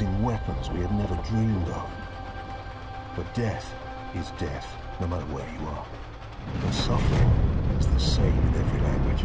using weapons we had never dreamed of. But death is death, no matter where you are. And suffering is the same in every language.